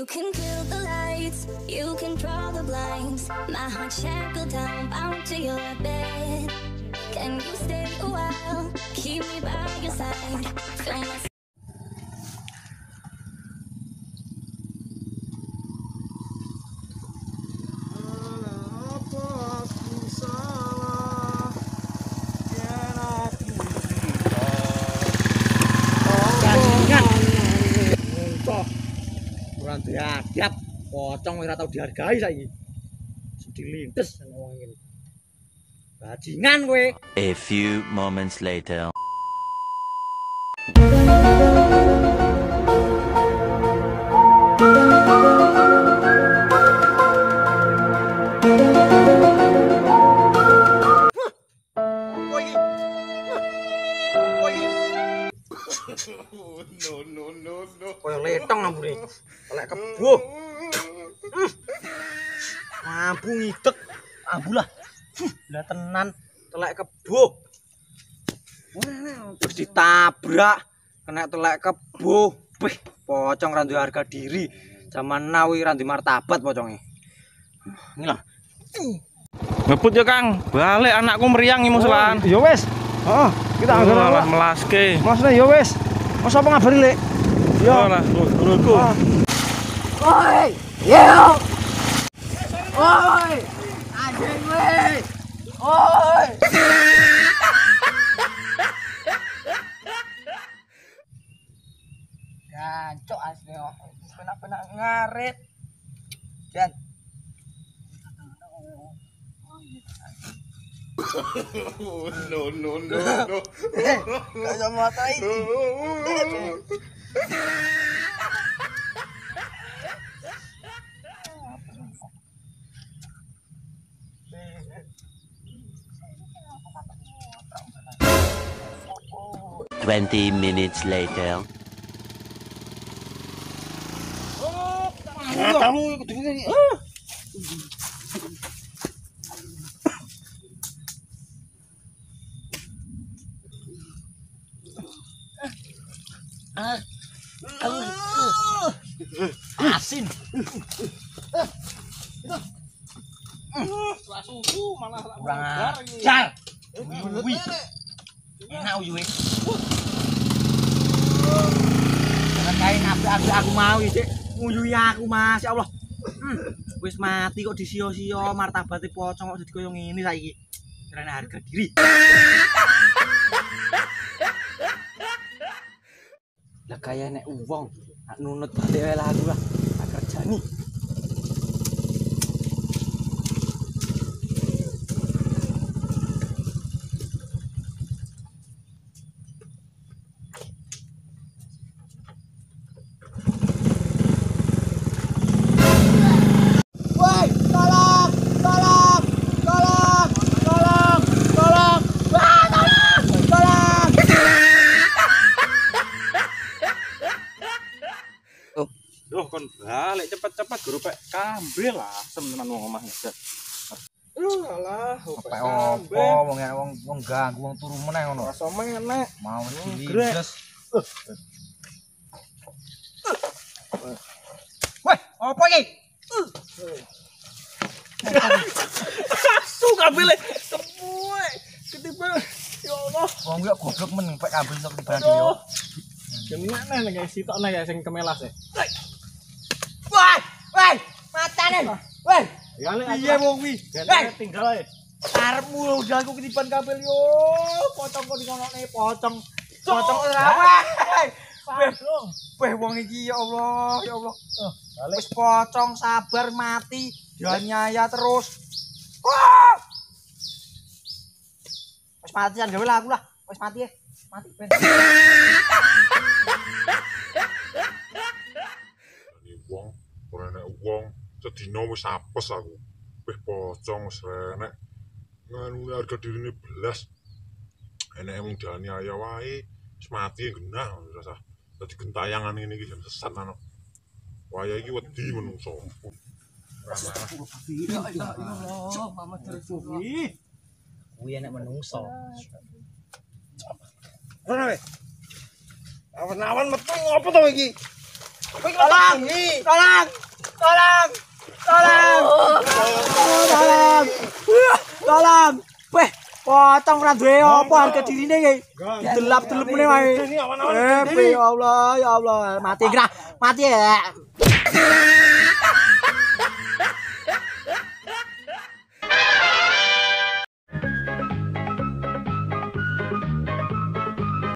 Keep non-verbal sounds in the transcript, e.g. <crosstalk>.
You can kill the lights, you can draw the blinds. My heart shackled down, bound to your bed. Can you stay a while? Keep me by your side. Feel my Adab. Pocong ora tau dihargai saiki. Dilintes ana wong ngene. Bajingan kowe. A few moments later. Iki? <laughs> No no no no Kaya letong ambune. Telek kebo. Mampu ngidek. Ambu lah. Lah tenan telek kebo. Terus ditabrak kena telek kebo. Wih, pocong ra duwe harga diri. Zaman now iki ra duwe martabat poconge. Ini lah. Ngebut ya Kang, balik anakku meriang iki musulan. Ya wes Heeh Kita Oh, anggar melaske. Maksudnya ya wes Mas apa ngabari lek Ya lah, Oi yêu oi, anh Huy Ôi Gancok asli Kena-kena ngarit. Dan no no no no. Eh, kau mau tahu? 20 minutes later. Asin. Kurang ajar. Enak uyuwe. Jangan kain abrak-abrak aku mau iki. Nguyuhi aku Mas, ya Allah. Hmm, Wis mati kok disio-sio martabate pocong kok dadi koyo ngene saiki. Karena harga diri. Lah kaya nek wong nak nunut balik wae lah. Tak kerjani. Kon balik cepet-cepet guru pek kambil lah teman wong omah ngedet. Alah opo wong wong wong ganggu wong turu meneh ngono. Rasa menek Mau dilindes. Woi, opo iki? Asu kabele Semua Ketiba Ya Allah Wong kok goblok meneng pek kabel sok dibagi yo. Kena nih guys Sitok nih guys Yang kemelas ya piye wong wi? Hei Hei, tinggal aja arepmu udah aku ketiban kabel yo. Pocong kok dikonokne pocong. Pocong ora weh. Wong iki ya Allah, ya Allah. Wis pocong sabar mati, dianyaya terus. Wah! Wis matian gawe lah aku lah. Wis mati ya. Mati ben. Ini wong, ora enek wong, sedina wis apes aku. Wis pocong wis renek. Nganu harga dirine belas. Enek mung dianiaya wae, wis mati genah rasa. Dadi gentayangan ini iki jan sesat ana. Waya iki wedi menungso. Kuwi enek menungso. Mana weh Awan-awan metu ngopo to iki Tolong! Tolong! Tolong! Tolong! Tolong! Tolong! Weh, potong ra duwe apa harga dirine iki? Delap-delep meneh wae. Eh, ya Allah, ya Allah, mati gerah, mati ya.